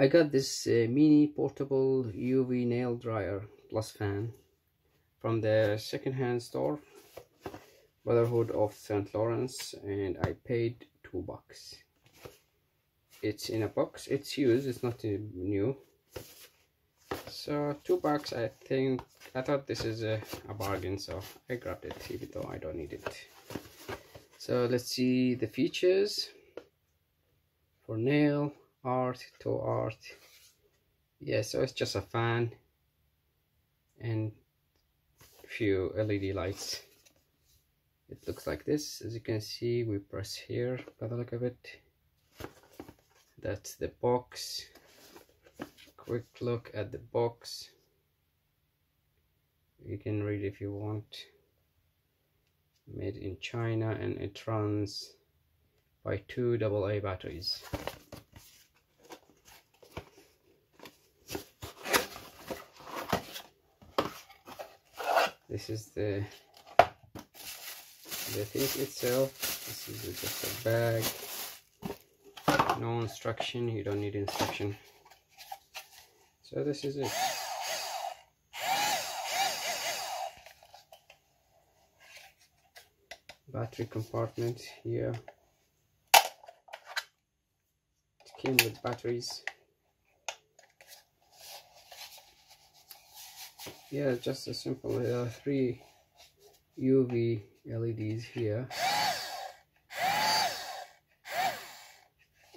I got this uh, mini portable UV nail dryer plus fan from the secondhand store Brotherhood of St. Lawrence and I paid two bucks. It's in a box. It's used. It's not new. So two bucks I think I thought this is a, a bargain so I grabbed it even though I don't need it. So let's see the features for nail art to art. Yeah so it's just a fan and few LED lights. It looks like this. As you can see we press here by the look of it. That's the box. Quick look at the box. You can read if you want. Made in China and it runs by two AA batteries this is the the thing itself. This is just a bag. No instruction. You don't need instruction. So this is it. Battery compartment here. It came with batteries yeah just a simple. Three UV LEDs here.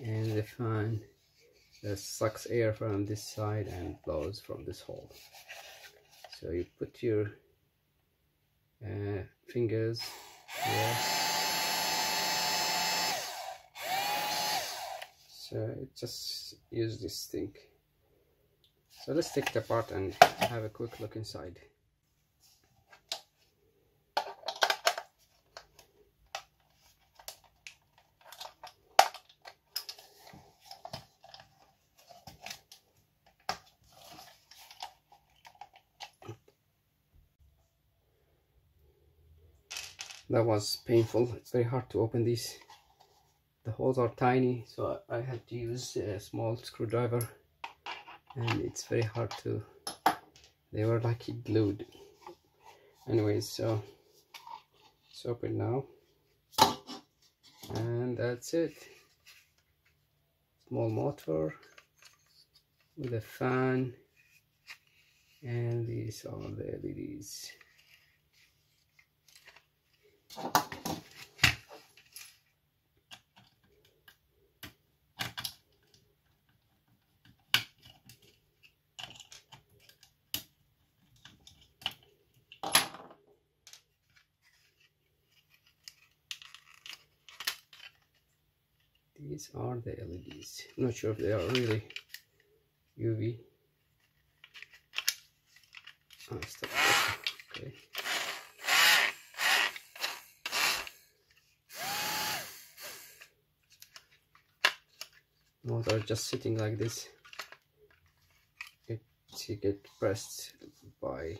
And the fan that sucks air from this side and blows from this hole. So you put your uh, fingers here. So just use this thing so let's take it apart and have a quick look inside. That was painful. It's very hard to open these. The holes are tiny, so I had to use a small screwdriver and it's very hard to they were like glued. Anyways so it's open now. And that's it. Small motor with a fan and these are the LEDs these are the LEDs I'm not sure if they are really. UV oh, ah, okay. Those are just sitting like this. It to get pressed by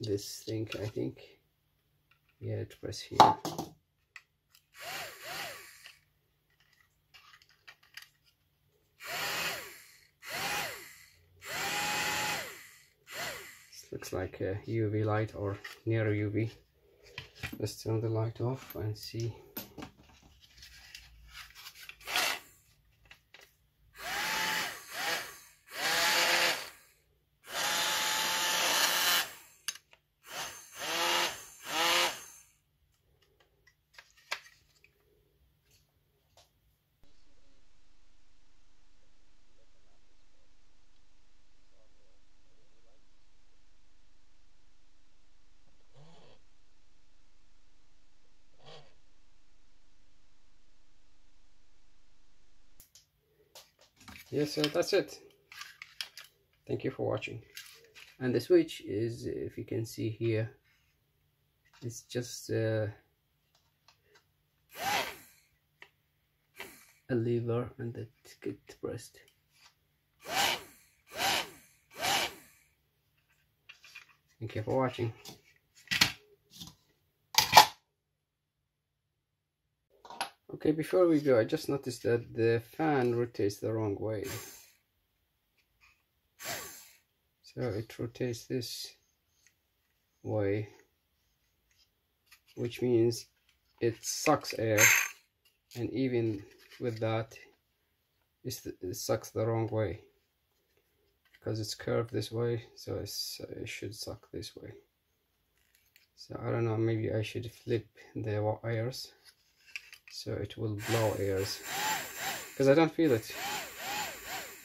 this thing I think. Yeah to press here looks like a UV light or near UV let's turn the light off and see yes so that's it. Thank you for watching. And the switch is if you can see here it's just uh, a lever and that gets pressed. Thank you for watching okay before we go I just noticed that the fan rotates the wrong way. So it rotates this way which means it sucks air and even with that it sucks the wrong way because it's curved this way so it should suck this way. So I don't know maybe I should flip the wires so it will blow airs because I don't feel it.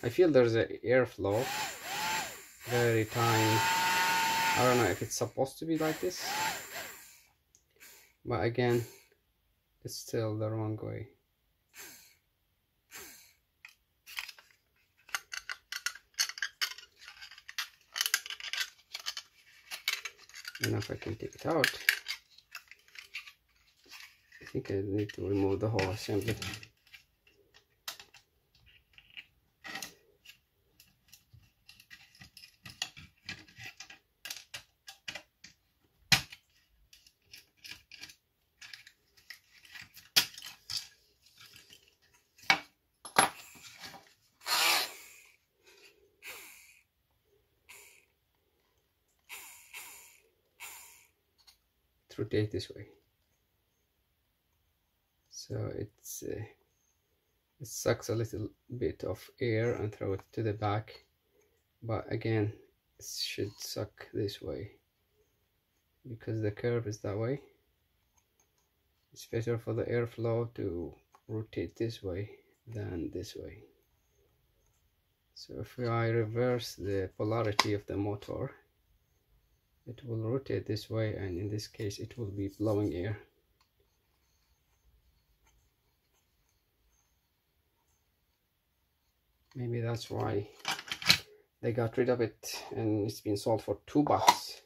I feel there's an airflow very tiny. I don't know if it's supposed to be like this but again it's still the wrong way. And if I can take it out think I need to remove the whole assembly. Rotate this way so it's uh, it sucks a little bit of air and throw it to the back. But again it should suck this way because the curve is that way. It's better for the airflow to rotate this way than this way. So if I reverse the polarity of the motor it will rotate this way and in this case it will be blowing air maybe that's why they got rid of it and it's been sold for two bucks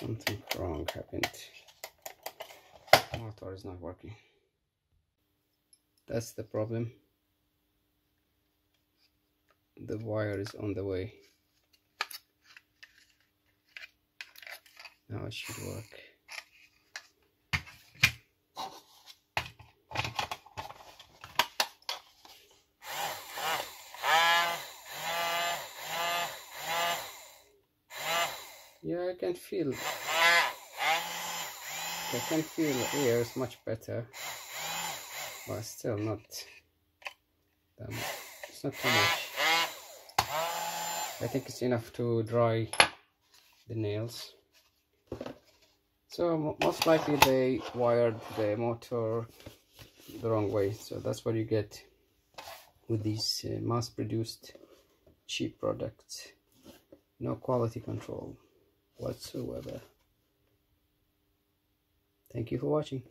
something wrong happened. Motor is not working. That's the problem. The wire is on the way. Now it should work yeah I can feel I can feel the is much better but still not that much. it's not too much. I think it's enough to dry the nails. So most likely they wired the motor the wrong way so that's what you get with these uh, mass-produced cheap products. No quality control whatsoever. Thank you for watching.